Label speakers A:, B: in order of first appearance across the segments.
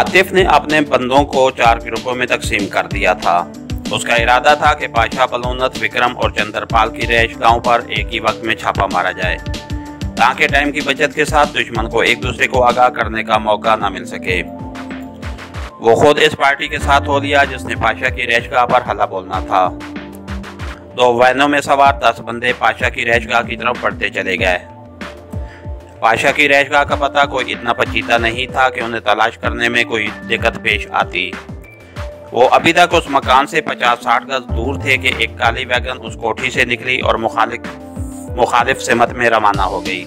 A: आतिफ ने अपने बंदों को चार ग्रुपों में तकसीम कर दिया था। उसका इरादा था कि बादशाह बलोनत विक्रम और चंद्रपाल की रैश गाँव पर एक ही वक्त में छापा मारा जाए, ताकि टाइम की बचत के साथ दुश्मन को एक दूसरे को आगाह करने का मौका न मिल सके। वो खुद इस पार्टी के साथ हो लिया जिसने पाशा की रैशगाह पर हला बोलना था। दो वैनों में सवार दस बंदे पाशा की रैशगाह की तरफ़ बढ़ते चले गए। पाशा की रैशगाह का पता कोई इतना पचीता नहीं था कि उन्हें तलाश करने में कोई दिक्कत पेश आती। वो अभी तक उस मकान से 50-60 गज दूर थे कि एक काली वैगन उस कोठी से निकली और मुखालिफ मुखालिफ सिमत में रवाना हो गई।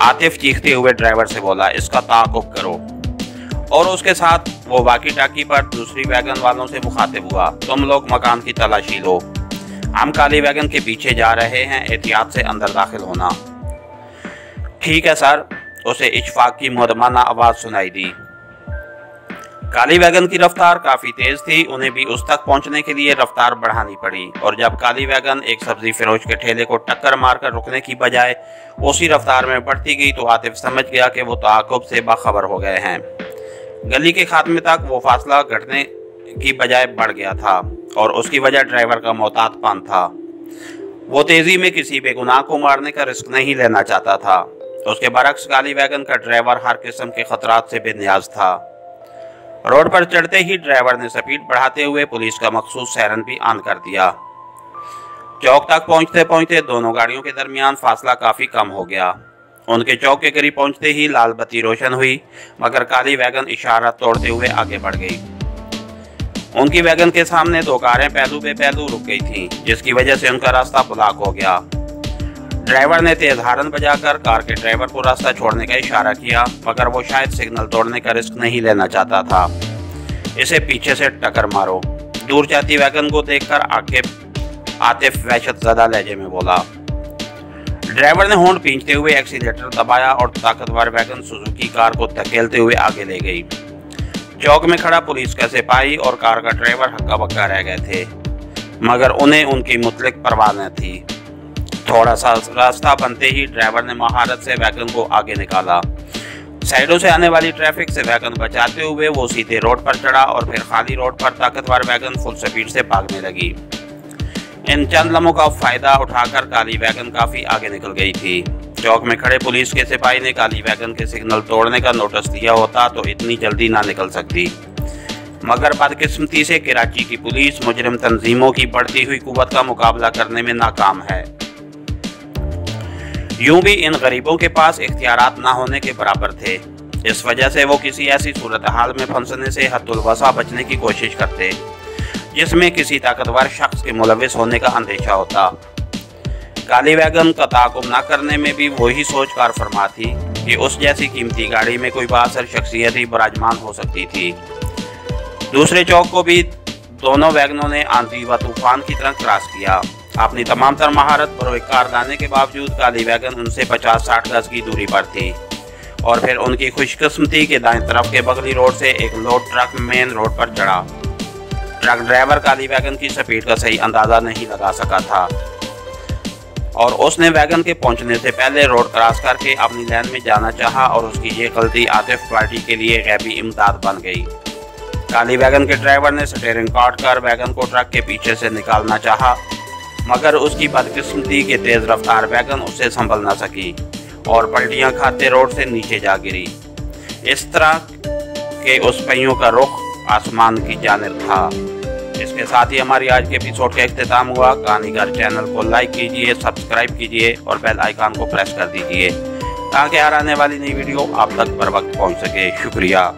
A: आतिफ चीखते हुए ड्राइवर से बोला, इसका ताकुब करो। और उसके साथ वो बाकी टाकी पर दूसरी वैगन वालों से मुखातिब हुआ, तुम लोग मकान की तलाशी लो। हम काली वैगन के पीछे जा रहे हैं, एहतियात से अंदर दाखिल होना। ठीक है, सर। उसे इशफाक की मुदमाना आवाज़ सुनाई दी। काली वैगन की रफ्तार काफ़ी तेज़ थी। उन्हें भी उस तक पहुँचने के लिए रफ्तार बढ़ानी पड़ी। और जब काली वैगन एक सब्ज़ी फिरोज के ठेले को टक्कर मारकर रुकने की बजाय उसी रफ्तार में बढ़ती गई तो आतिफ समझ गया कि वो ताकुब से बाखबर हो गए हैं। गली के खात्मे तक वो फासला घटने की बजाय बढ़ गया था और उसकी वजह ड्राइवर का मोहतात पान था। वो तेज़ी में किसी बेगुनाह को मारने का रिस्क नहीं लेना चाहता था। उसके बरक्स काली वैगन का ड्राइवर हर किस्म के खतरात से बेनियाज था। रोड पर चढ़ते ही ड्राइवर ने स्पीड बढ़ाते हुए पुलिस का मखसूस सैरन भी ऑन कर दिया। चौक तक पहुँचते पहुँचते दोनों गाड़ियों के दरमियान फासला काफ़ी कम हो गया। उनके चौक के करीब पहुँचते ही लाल बत्ती रोशन हुई मगर काली वैगन इशारा तोड़ते हुए आगे बढ़ गई। उनकी वैगन के सामने दो कारें पहलू पे पहलू रुक गई थीं, जिसकी वजह से उनका रास्ता ब्लॉक हो गया। ड्राइवर ने तेज हारन बजाकर कार के ड्राइवर को रास्ता छोड़ने का इशारा किया, मगर वो शायद सिग्नल तोड़ने का रिस्क नहीं लेना चाहता था। इसे पीछे से टक्कर मारो। दूर जाती वैगन को देखकर आके आतिफ वहशत ज़दा लहजे में बोला। ड्राइवर ने होंड पींचते हुए एक्सीटर दबाया और ताकतवर वैगन सुजुकी कार को धकेलते हुए आगे ले गई। चौक में खड़ा पुलिस का सिपाही और कार का ड्राइवर हक्का बक्का रह गए थे, मगर उन्हें उनकी मुतलिक परवाह न थी। थोड़ा सा रास्ता बनते ही ड्राइवर ने महारत से वैगन को आगे निकाला। साइडों से आने वाली ट्रैफ़िक से वैगन बचाते हुए वो सीधे रोड पर चढ़ा और फिर खाली रोड पर ताकतवर वैगन फुल स्पीड से भागने लगी। इन चंद लम्हों का फ़ायदा उठाकर काली वैगन काफ़ी आगे निकल गई थी। चौक में खड़े पुलिस के सिपाही ने काली वैगन के सिग्नल तोड़ने का नोटिस दिया होता तो इतनी जल्दी ना निकल सकती। मगर बदकिस्मती से कराची की पुलिस मुजरिम तंजीमों की बढ़ती हुई कुत का मुकाबला करने में नाकाम है। यूँ भी इन गरीबों के पास इख्तियार न होने के बराबर थे। इस वजह से वो किसी ऐसी सूरत हाल में फंसने से हतुलवसा बचने की कोशिश करते, जिसमें किसी ताकतवर शख्स के मुलविस होने का अंदेशा होता। काली वैगन का ताकुब न करने में भी वही सोच कार फरमा थी कि उस जैसी कीमती गाड़ी में कोई बासर शख्सियत ही बराजमान हो सकती थी। दूसरे चौक को भी दोनों वैगनों ने आंधी व तूफ़ान की तरह क्रॉस किया। अपनी तमाम तर महारत और कारदाने के बावजूद काली वैगन उनसे 50-60 गज की दूरी पर थी। और फिर उनकी खुशकस्मती के दाएँ तरफ़ के बगली रोड से एक लोड ट्रक मेन रोड पर चढ़ा ट्रक ड्राइवर काली वैगन की स्पीड का सही अंदाज़ा नहीं लगा सका था। और उसने वैगन के पहुँचने से पहले रोड क्रॉस करके अपनी लाइन में जाना चाहा और उसकी ये गलती आतिफ पार्टी के लिए गैबी इमदाद बन गई। काली वैगन के ड्राइवर ने स्टेयरिंग काट कर वैगन को ट्रक के पीछे से निकालना चाहा मगर उसकी बदकिस्मती के तेज़ रफ्तार वैगन उसे संभल ना सकी और पलटियाँ खाते रोड से नीचे जा गिरी। इस तरह के उस पहियों का रुख आसमान की जानब था। इसके साथ ही हमारी आज के एपिसोड का अख्ताम हुआ। कहानीगर चैनल को लाइक कीजिए सब्सक्राइब कीजिए और बेल आइकन को प्रेस कर दीजिए, ताकि हर आने वाली नई वीडियो आप तक बर वक्त पहुँच सके। शुक्रिया।